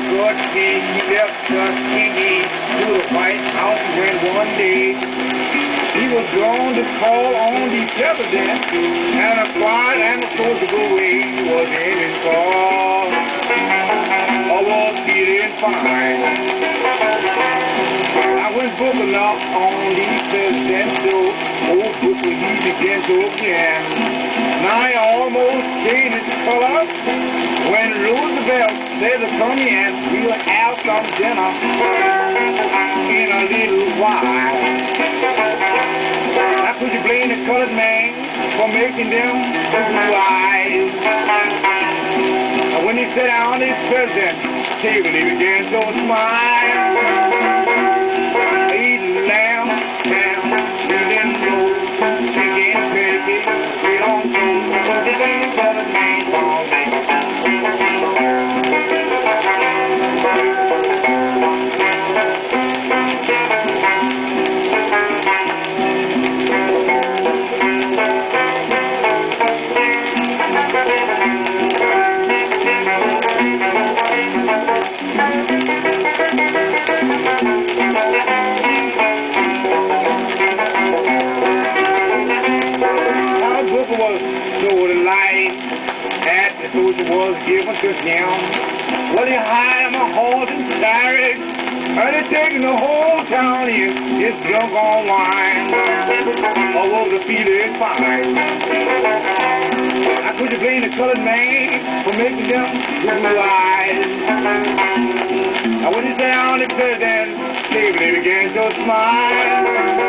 good king, he left us Kiki to the White House when one day he was drawn to call on the president and a quiet and a sociable way he was in his for. I was feeling fine. I was booking up on the presidential, oh, booking he began to again. And I almost changed color. Roosevelt said to come in, we'll have some dinner in a little while. Now could you blame the colored man for making them blue eyes? And when he sat down at his president table, he began to smile. The soldier was given to him. Well, he hired a horse and chariot, and he taking the whole town in, just drunk on wine. Oh, well, the is fine. Now, could you blame the colored man for making them blue eyes? Now, when he down at president he began to smile.